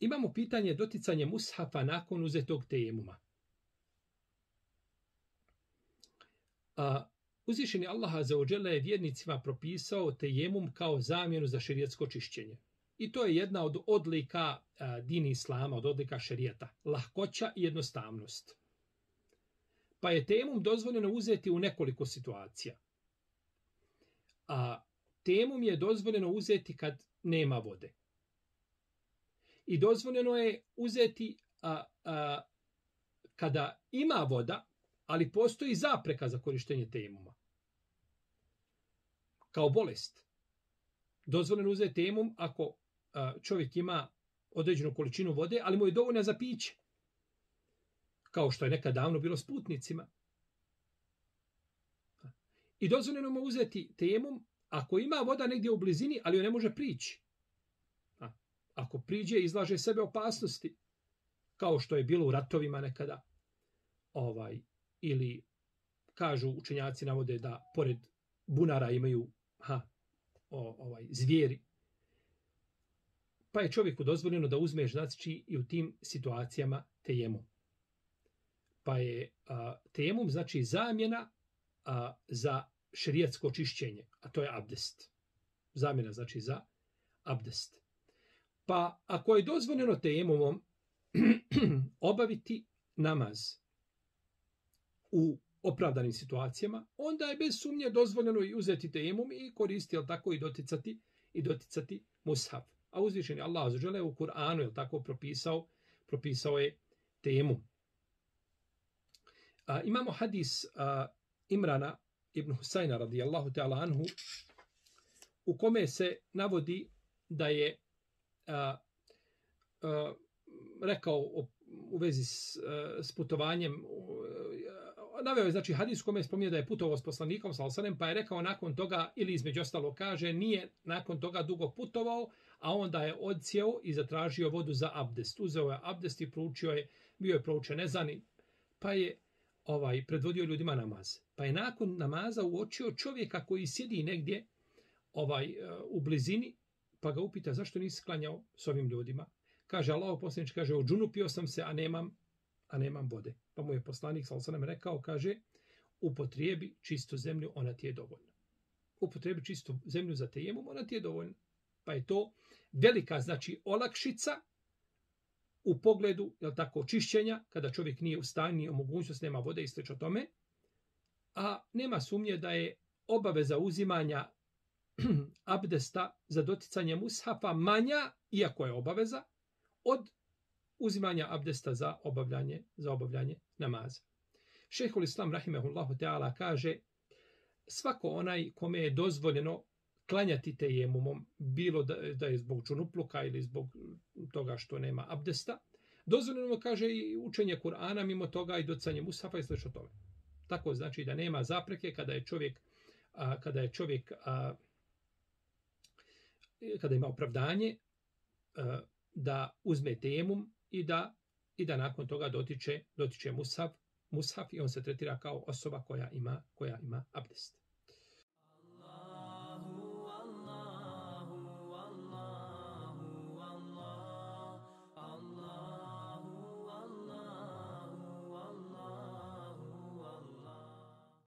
imamo pitanje doticanje mushafa nakon uzetog tejemuma. A, uzvišeni Allah za ođele je vjernicima propisao tejemum kao zamjenu za šerijetsko čišćenje. I to je jedna od odlika a, dini islama, od odlika šerijeta. Lahkoća i jednostavnost. Pa je temum dozvoljeno uzeti u nekoliko situacija. A temum je dozvoljeno uzeti kad nema vode. I dozvoljeno je uzeti a, a, kada ima voda, ali postoji zapreka za korištenje temuma. Kao bolest. Dozvoljeno uzeti temum ako a, čovjek ima određenu količinu vode, ali mu je dovoljna za piće. Kao što je nekad davno bilo s putnicima. I dozvoljeno mu uzeti temum ako ima voda negdje u blizini, ali joj ne može prići. Ako priđe, izlaže sebe opasnosti, kao što je bilo u ratovima nekada, ovaj, ili kažu učenjaci navode da pored bunara imaju ha, o, ovaj, zvijeri. Pa je čovjeku dozvoljeno da uzme znači i u tim situacijama tejemum. Pa je a, tejemum znači zamjena a, za šerijatsko očišćenje, a to je abdest. Zamjena znači za abdest. Pa ako je dozvoljeno tejemumom obaviti namaz u opravdanim situacijama, onda je bez sumnje dozvoljeno i uzeti temom i koristiti, jel tako, i doticati, i doticati mushaf. A uzvišeni Allah azuđele u Kur'anu, jel tako, propisao, propisao je temu. A, imamo hadis a, Imrana ibn Husayna radijallahu ta'ala anhu u kome se navodi da je a, a, rekao o, u vezi s, a, s putovanjem a, naveo je znači hadis kome spominje da je putovao s poslanikom Salsanem pa je rekao nakon toga ili između ostalo kaže nije nakon toga dugo putovao a onda je odsjeo i zatražio vodu za abdest uzeo je abdest i proučio je bio je proučen ezani pa je ovaj predvodio ljudima namaz. Pa je nakon namaza uočio čovjeka koji sjedi negdje ovaj u blizini, pa ga upita zašto nisi sklanjao s ovim ljudima. Kaže Allah poslanič kaže odžunupio sam se, a nemam a nemam vode. Pa mu je poslanik sallallahu alejhi rekao kaže upotrijebi čistu zemlju, ona ti je dovoljna. Upotrijebi čistu zemlju za tejemom, ona ti je dovoljna. Pa je to velika znači olakšica u pogledu, je tako, čišćenja, kada čovjek nije u stanju, o mogućnosti nema vode i sl. tome, a nema sumnje da je obaveza uzimanja abdesta za doticanje mushafa manja, iako je obaveza, od uzimanja abdesta za obavljanje, za obavljanje namaza. Šehhul Islam Rahimehullahu Teala kaže svako onaj kome je dozvoljeno klanjati te jemumom, bilo da, da je zbog čunupluka ili zbog toga što nema abdesta, dozvoljeno kaže i učenje Kur'ana mimo toga i docanje Musafa i slično tome. Tako znači da nema zapreke kada je čovjek, a, kada je čovjek a, kada ima opravdanje e, da uzme temum i da i da nakon toga dotiče dotiče Musaf, Musaf i on se tretira kao osoba koja ima koja ima abdest.